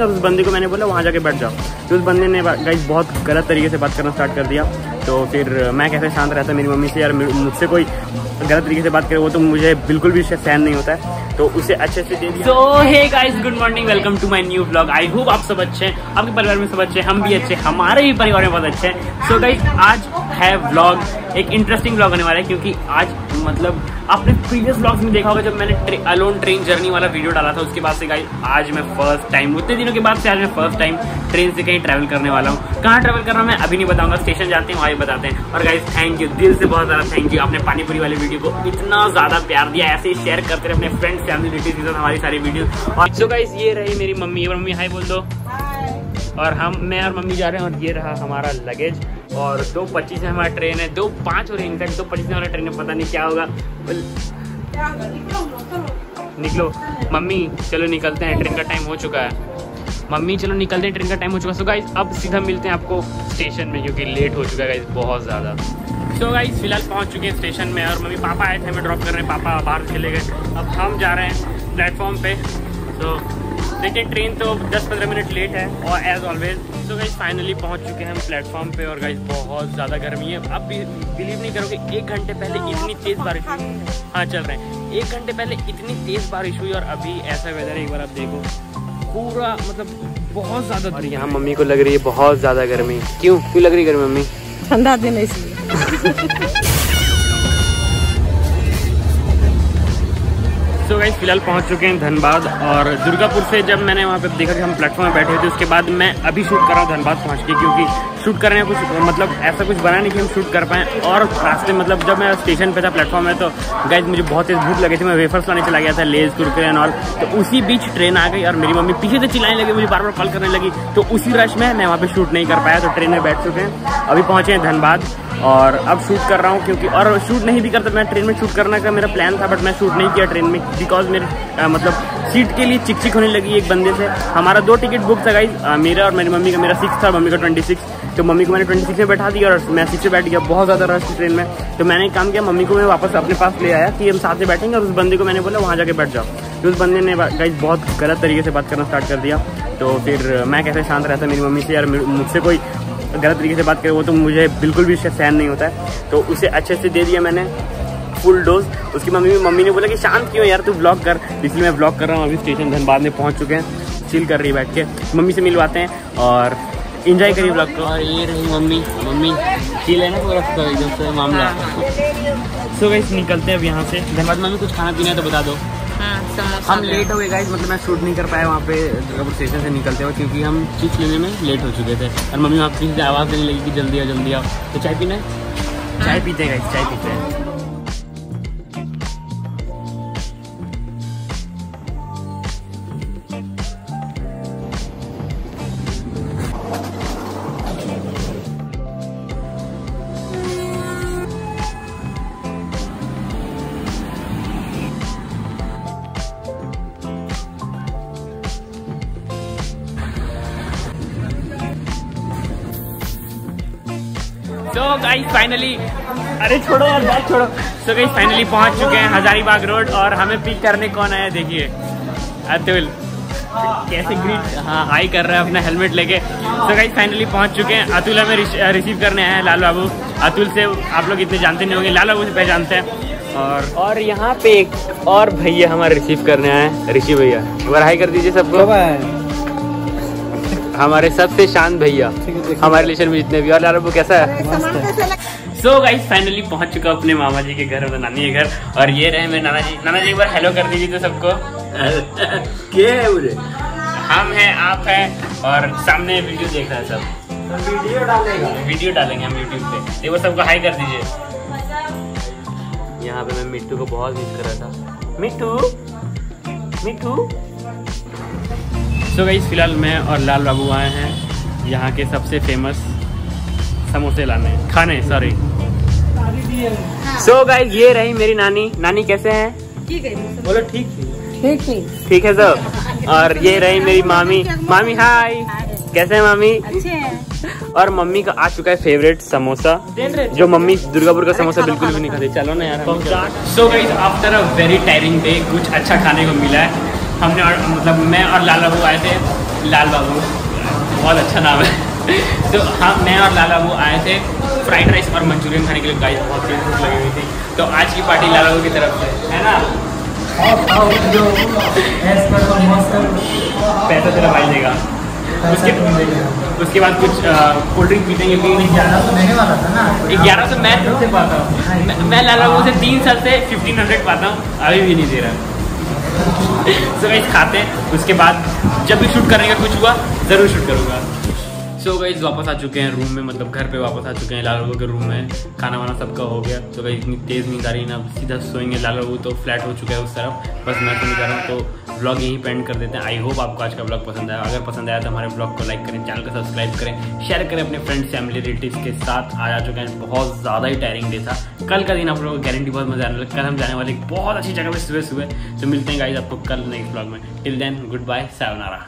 और उस बंदे को मैंने बोला, वहाँ जाके बैठ जाओ। तो उस बंदे ने गाइस बहुत गलत तरीके से बात करना स्टार्ट कर दिया। तो फिर मैं कैसे शांत रहता मेरी मम्मी से यार मुझसे कोई गलत तरीके से बात करे वो तो मुझे बिल्कुल भी सहन नहीं होता है। तो उसे अच्छे से so hey guys good morning welcome to my new blog I hope आप सब अच्छे हैं आपके परिवार में सब अच्छे हैं हम भी अच्छे हैं हमारे भी परिवार में बहुत अच्छे हैं। सो गाइस आज है ब्लॉग एक इंटरेस्टिंग ब्लॉग होने वाला है क्योंकि आज मतलब आपने प्रीवियस ब्लॉग्स में देखा होगा जब मैंने ट्रे, अलोन ट्रेन जर्नी वाला वीडियो डाला था उसके बाद से गाइस आज मैं फ़र्स्ट टाइम उतने दिनों के बाद से आज मैं फ़र्स्ट टाइम ट्रेन से कहीं ट्रैवल करने वाला हूँ। कहाँ ट्रैवल कर रहा हूँ मैं अभी नहीं बताऊँगा स्टेशन जाते हैं वहाँ बताते हैं। और गाइस थैंक यू दिल से बहुत ज़्यादा थैंक यू आपने पानीपुरी वाले वीडियो को इतना ज़्यादा प्यार दिया ऐसे ही शेयर करते रहे अपने फ्रेंड्स फैमिली रिलेटिव के साथ हमारी सारी वीडियो और सो गाइस ये रही मेरी मम्मी. और मम्मी हाई बोल दो. और हम मैं और मम्मी जा रहे हैं और ये रहा हमारा लगेज और दो पच्चीस में हमारा ट्रेन है. दो पाँच हो रही इनफैक्ट दो पच्चीस में हमारा ट्रेन है पता नहीं क्या होगा. निकलो मम्मी चलो निकलते हैं. ट्रेन का टाइम हो चुका है. मम्मी चलो निकलते हैं ट्रेन का टाइम हो चुका। है सो गाइस अब सीधा मिलते हैं आपको स्टेशन में क्योंकि लेट हो चुका है गाइस बहुत ज़्यादा। सो गाइस फ़िलहाल पहुँच चुके हैं स्टेशन में और मम्मी पापा आए थे हमें ड्रॉप कर रहे हैं पापा बाहर चले गए। अब हम जा रहे हैं प्लेटफॉर्म पे। तो देखिए ट्रेन तो 10-15 मिनट लेट है और एज ऑलवेज तो गाइज़ फाइनली पहुँच चुके हैं हम प्लेटफॉर्म पे और गाइज़ बहुत ज़्यादा गर्मी है। अब बिलीव नहीं करोगे एक घंटे पहले इतनी तेज़ बारिश हुई। हाँ चल रहे हैं। एक घंटे पहले इतनी तेज़ बारिश हुई और अभी ऐसा वेदर है एक बार आप देखो। पूरा मतलब बहुत ज़्यादा और यहाँ मम्मी को लग रही है बहुत ज़्यादा गर्मी। क्यों? क्यों लग रही है गर्मी मम्मी? ठंडा दिन है इसलिए। तो गाइस फ़िलहाल पहुँच चुके हैं धनबाद और दुर्गापुर से जब मैंने वहाँ पे देखा कि हम प्लेटफॉर्म में बैठे हुए थे, उसके बाद मैं अभी शूट कर रहा हूँ धनबाद पहुँच के, क्योंकि शूट करने में कुछ मतलब ऐसा कुछ बना नहीं कि हम शूट कर पाएँ और रास्ते मतलब जब मैं स्टेशन पे था प्लेटफॉर्म में तो गाइज़ मुझे बहुत तेज भूख लगी थी, मैं वेफर्स लाने चला गया था लेज कुरकुरे ऑल तो उसी बीच ट्रेन आ गई और मेरी मम्मी पीछे से चिल्लाने लगी, मुझे बार बार कॉल करने लगी तो उसी रश में मैं वहाँ पर शूट नहीं कर पाया तो ट्रेन में बैठ चुके हैं। अभी पहुँचे हैं धनबाद और अब शूट कर रहा हूँ, क्योंकि और शूट नहीं भी करता, मैं ट्रेन में शूट करने का मेरा प्लान था बट मैं शूट नहीं किया ट्रेन में। बिकॉज़ मेरे आ, मतलब सीट के लिए चिक चिक होने लगी एक बंदे से। हमारा दो टिकट बुक था गाइज़ मेरा और मेरी मम्मी का। मेरा सिक्स था मम्मी का ट्वेंटी सिक्स तो मम्मी को मैंने ट्वेंटी सिक्स में बैठा दिया और मैं सिक्स से बैठ गया। बहुत ज़्यादा रश थी ट्रेन में। तो मैंने एक काम किया मम्मी को मैं वापस अपने पास ले आया कि हम साथ में बैठेंगे और उस बंदे को मैंने बोला वहाँ जाके बैठ जाओ। तो उस बंदे ने गाइज़ बहुत गलत तरीके से बात करना स्टार्ट कर दिया। तो फिर मैं कैसे शांत रहता मेरी मम्मी से यार मुझसे कोई गलत तरीके से बात करे वो तो मुझे बिल्कुल भी सहन नहीं होता है। तो उसे अच्छे से दे दिया मैंने। फुल डोज उसकी मम्मी मम्मी ने बोला कि शांत क्यों यार? तू ब्लॉग कर. इसलिए मैं ब्लॉग कर रहा हूँ। अभी स्टेशन धनबाद में पहुँच चुके हैं। चिल कर रही बैठ के। मम्मी से मिलवाते हैं और इंजॉय करिए ब्लॉग को। और ये रही मम्मी। मम्मी चिल है ना पूरा? एकदम से मामला। सो so, वैसे निकलते हैं अब यहाँ से। धनबाद मम्मी कुछ खाना पीना है तो बता दो। हाँ, हम लेट हो। गए गाइस मतलब मैं शूट नहीं कर पाया वहाँ पे। दुर्गापुर स्टेशन से निकलते हुए क्योंकि हम चिप्स लेने में लेट हो चुके थे। और मम्मी वहाँ पीछे से आवाज़ देने लगी कि जल्दी आओ जल्दी आओ। तो चाय पीना है? चाय पीते हैं गाइस चाय पीते हैं। तो गाइस फाइनली अरे छोड़ो यार बात छोड़ो। तो गाइस फाइनली पहुँच चुके हैं हजारीबाग रोड और हमें पिक करने कौन आया देखिए। अतुल कैसे ग्रीट हाँ हाई कर रहा है अपना हेलमेट लेके। तो गाइस फाइनली पहुँच चुके हैं। अतुल हमें रिसीव करने आए हैं लाल बाबू। अतुल से आप लोग इतने जानते नहीं होंगे लाल बाबू से पहचानते हैं। और और यहाँ पे एक और भैया हमारे रिसीव करने आए हैं। ऋषि भैया एक बार हाई कर दीजिए सबको। हमारे सबसे शांत भैया। हमारे रिलेशन में जितने भी और लाल बाबू कैसा है? सो गाइस फाइनली पहुँच चुका अपने मामा जी के घर मतलब नानी के घर। और ये रहे मेरे नाना जी। नाना जी एक बार हेलो कर दीजिए तो सबको। क्या है बोले हम हैं आप हैं और सामने वीडियो देख रहे है सब। वीडियो डालेगा। वीडियो डालेंगे हम यूट्यूब पे। एक बार सबको हाई कर दीजिए। यहाँ पे मैं मिट्टू को बहुत मिस कर रहा था। मिट्टू? मिट्टू? सो गई फ़िलहाल मैं और लाल बाबू आए हैं। यहाँ के सबसे फ़ेमस समोसे लाने। खाने सॉरी सो गाइस ये रही मेरी नानी। नानी कैसे हैं? ठीक है। बोलो ठीक ठीक ठीक ठीक है सब? और ये रही मेरी मामी। मामी हाय कैसे हैं मामी? अच्छे हैं। और मम्मी का आ चुका है फेवरेट समोसा। जो मम्मी दुर्गापुर का समोसा बिल्कुल भी नहीं खाती। चलो ना यार so guys after a very tiring day कुछ अच्छा खाने को मिला है। हमने और, मतलब मैं और लाला बाबू आए थे लाल बाबू। बहुत अच्छा नाम है। तो हाँ मैं और लाल बाबू आए थे फ्राइड राइस और मंचूरियन खाने के लिए। गाइस बहुत तेज भूख लगी हुई थी। तो आज की पार्टी लाल बाबू की तरफ़ से है ना? पैसा तेरा भाई देगा। उसके उसके बाद कुछ कोल्ड ड्रिंक पीते ग्यारह सौ देने वाला था ना ग्यारह सौ मैं तुमसे पाता हूँ। मैं लाल बाबू से तीन साल से फिफ्टीन हंड्रेड पाता हूँ। अभी भी नहीं दे रहा। सो गाइस खाते हैं उसके बाद जब भी शूट करने का कुछ हुआ, ज़रूर शूट करूँगा। सो गाइज़ वापस आ चुके हैं रूम में मतलब घर पे वापस आ चुके हैं, लाल बाबू के रूम में। खाना वाना सबका हो गया। तो गाइज़ इतनी तेज़ नींद आ रही ना सीधा सोएँगे लाल बाबू तो फ्लैट हो चुका है उस तरफ़। बस मैं सोने जा रहा हूँ तो ब्लॉग यहीं पेंड कर देते हैं। आई होप आपको आज का ब्लॉग पसंद आया। अगर पसंद आया तो हमारे ब्लॉग को लाइक करें चैनल को सब्सक्राइब करें शेयर करें अपने फ्रेंड्स फैमिली रिलेटिव के साथ। आज आ चुके हैं, बहुत ज़्यादा ही टायरिंग डे था। कल का दिन आप लोगों को गारंटी बहुत मज़ा आने वाला कल हम जाने वाले बहुत अच्छी जगह पे सुबह सुबह तो मिलते हैं गाइज़ आपको कल नेक्स्ट ब्लॉग में। Till then good bye sayonara